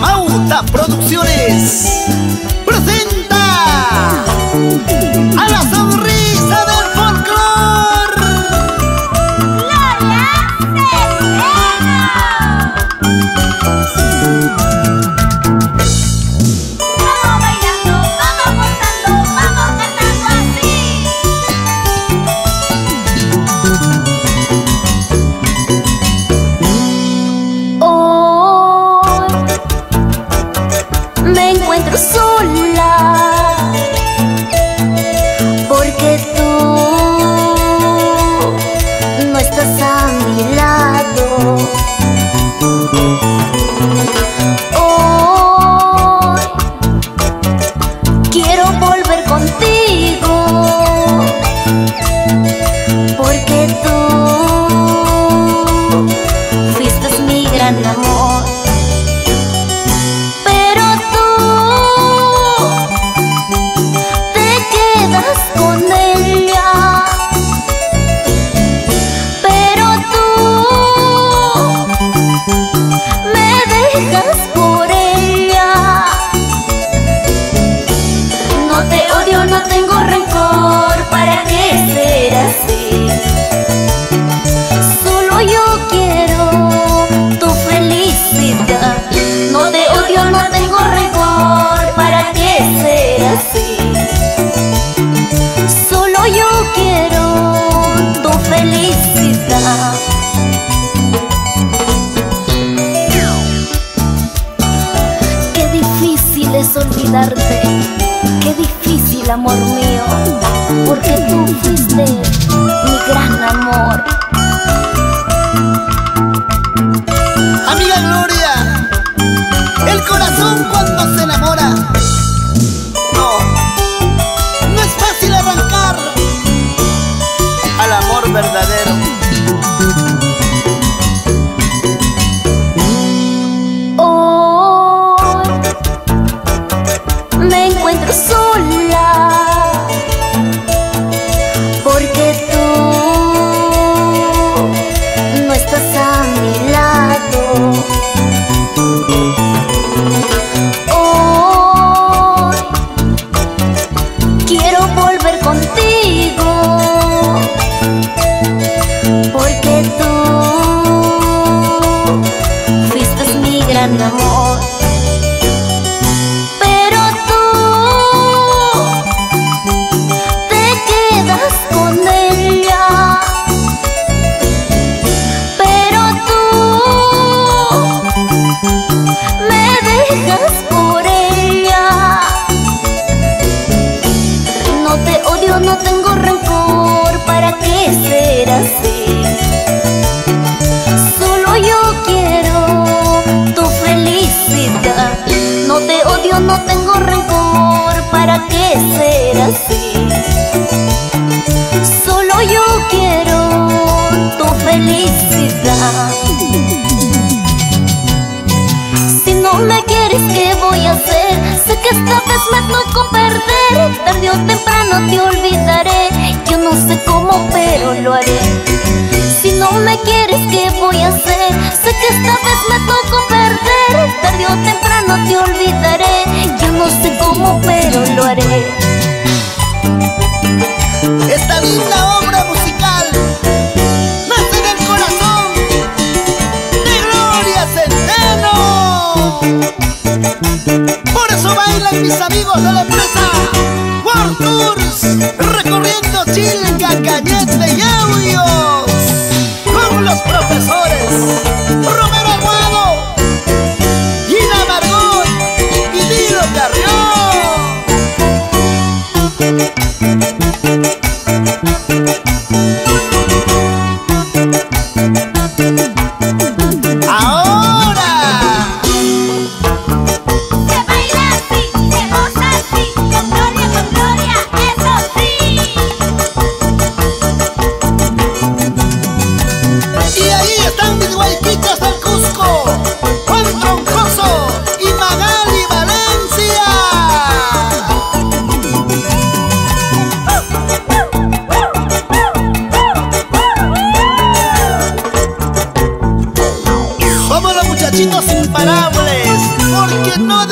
Mauta Producciones. the soul tengo rencor, ¿para qué ser así? Solo yo quiero tu felicidad. No te odio, no tengo rencor, ¿para qué ser así? Solo yo quiero tu felicidad. Qué difícil es olvidarte, amor mío, porque tú fuiste mi gran amor. Amiga Gloria, el corazón cuando ¿para qué ser así? Solo yo quiero tu felicidad. No te odio, no tengo rencor, ¿para qué ser así? Solo yo quiero tu felicidad. Si no me quieres, ¿qué voy a hacer? Sé que esta vez me tocó perder. Tarde o temprano te olvidaré. Lo haré. Si no me quieres, ¿qué voy a hacer? Sé que esta vez me tocó perder. Tarde o temprano te olvidaré. Yo no sé cómo, pero lo haré. Esta linda obra musical nace del corazón de Gloria Centeno. Por eso bailan mis amigos de la empresa World Tours, muchachitos imparables, porque no.